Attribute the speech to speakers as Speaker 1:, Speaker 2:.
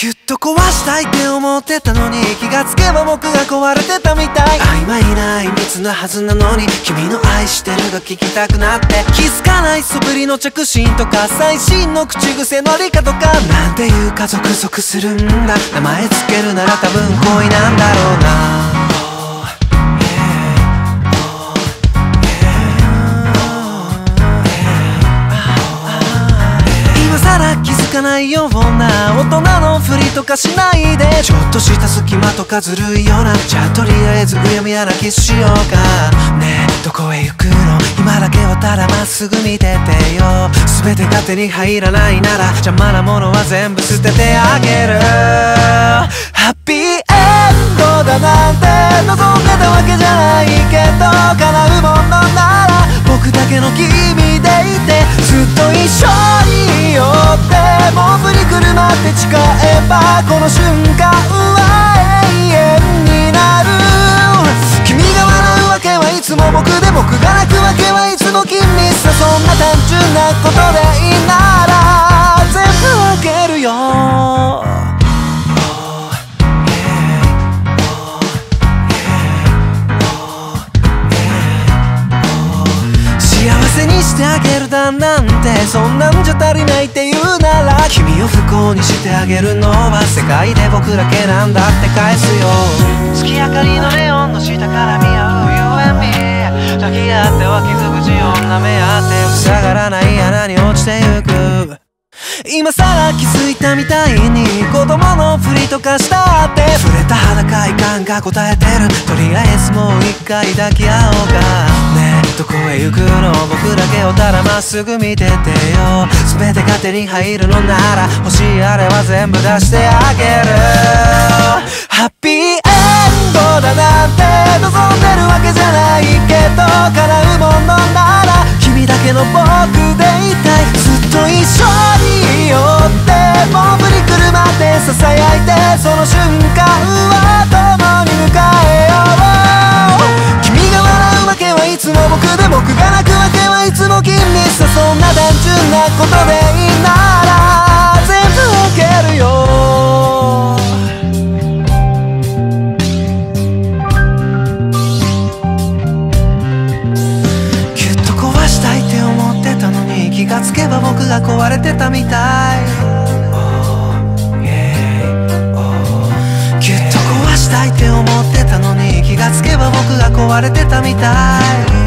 Speaker 1: ぎゅっと壊したいって思ってたのに気がつけば僕が壊れてたみたい。曖昧な秘密なはずなのに君の愛してるが聞きたくなって。気づかない素振りの着信とか最新の口癖の理科とか。なんていうか続々するんだ。名前つけるなら多分恋なんだろうな。ような大人のふりとかしないで。ちょっとした隙間とかずるいよな。じゃあとりあえずうやむやなキスしようか。ねえどこへ行くの？今だけをただまっすぐ見ててよ。全てが手に入らないなら。邪魔なものは全部捨ててあげる。ハッピーエンドだなんて。望んでたわけじゃないけど。叶うものなら。僕だけの君でいて。ずっと一緒。誓えばこの瞬間は永遠になる。君が笑うわけはいつも僕で僕が泣くわけはいつも君さそんな単純なことで。あげるだなんてそんなんじゃ足りないって言うなら君を不幸にしてあげるのは世界で僕だけなんだって返すよ。月明かりのネオンの下から見合う You and me 抱き合っては傷口を舐め合って塞がらない穴に落ちてゆく。今さら気づいたみたいに子供のふりとかしたって。触れた裸い感が答えてる。とりあえずもう一回抱き合おうか。どこへ行くの僕だけをただまっすぐ見ててよ。全てが手に入るのなら欲しいあれは全部出してあげる。ハッピーエンドだなんて望んでるわけじゃないけど叶うものなら君だけの僕でいたい。ずっと一緒にいようってもう振り車で囁いてさそんな単純なことでいいなら全部あげるよ。ぎゅっと壊したいって思ってたのに気がつけば僕が壊れてたみたい。Oh, yeah, oh ぎゅっと壊したいって思ってたのに気がつけば僕が壊れてたみたい。